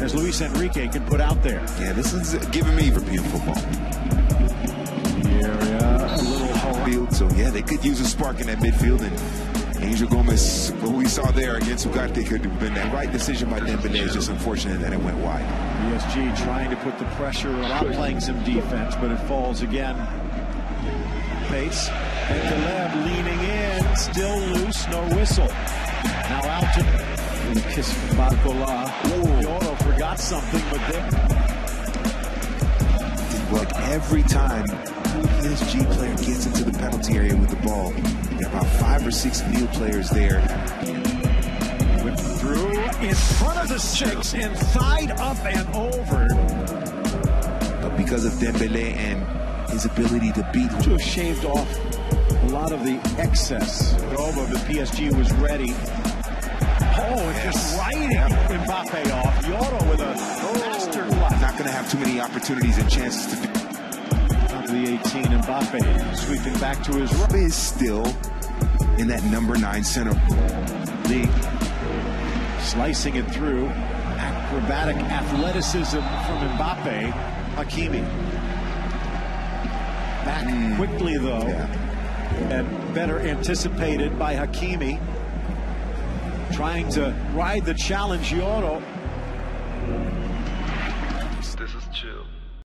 as Luis Enrique can put out there. Yeah, this is giving me European football. Area, a little hole. Field, so yeah, they could use a spark in that midfield and Angel Gomes, what we saw there against Ugarte could have been that right decision by Dembele. It's just unfortunate that it went wide. PSG trying to put the pressure on, playing some defense, but it falls again. Pace and Caleb leaning in, still loose, no whistle. Now out to the kiss from Barcola. Yoro forgot something, but then Like every time this G player gets into the penalty area with the ball, there are about five or six new players there. whip through in front of the six and thighed up and over. But because of Dembele and his ability to beat To have shaved off a lot of the excess. Over, the PSG was ready. Oh, it's just riding Mbappe off. Yoro with a master oh. class. not going to have too many opportunities and chances to do. The 18, Mbappe sweeping back to his right. is still in that number nine center. League. Slicing it through. Acrobatic athleticism from Mbappe. Hakimi. Back hmm. quickly, though. And better anticipated by Hakimi. Trying to ride the challenge, Yoro. This is chill.